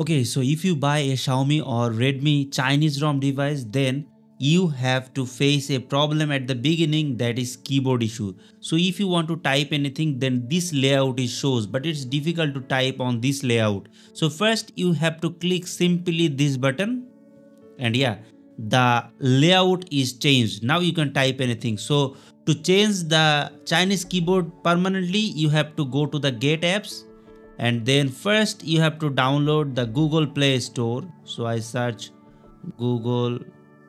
Okay, so if you buy a Xiaomi or Redmi Chinese ROM device, then you have to face a problem at the beginning that is keyboard issue. So if you want to type anything then this layout is shows but it's difficult to type on this layout. So first you have to click simply this button and yeah the layout is changed. Now you can type anything. So to change the chinese keyboard permanently you have to go to the get apps and then first you have to download the google play store. So i search google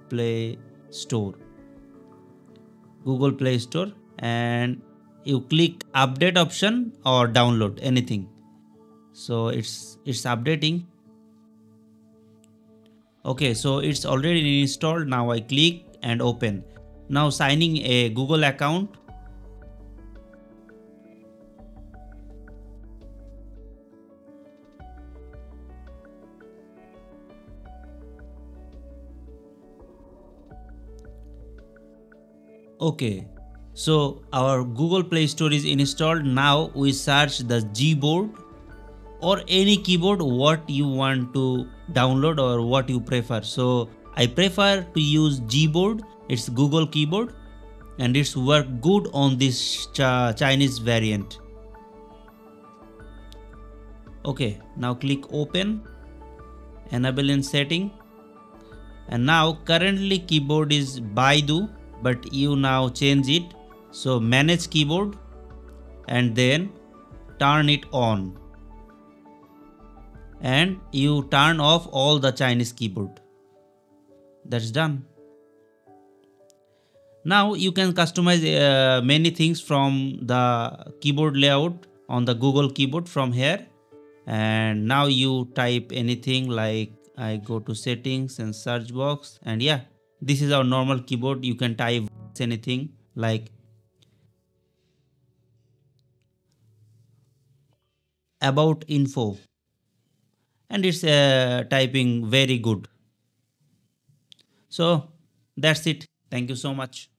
play store. Google play store. And you click update option or download anything. So it's it's updating. Okay so it's already installed. Now i click and open. Now signing a google account okay so our google play store is installed. Now we search the gboard or any keyboard what you want to download or what you prefer. So i prefer to use gboard. It's google keyboard and it's work good on this ch chinese variant. Okay now click open enable in setting. And now currently keyboard is baidu but you now change it. So manage keyboard and then turn it on. And you turn off all the Chinese keyboard. That's done. Now you can customize uh, many things from the keyboard layout on the Google keyboard from here. And now you type anything like I go to settings and search box and yeah this is our normal keyboard. You can type anything like about info. And it's uh, typing very good. So that's it. Thank you so much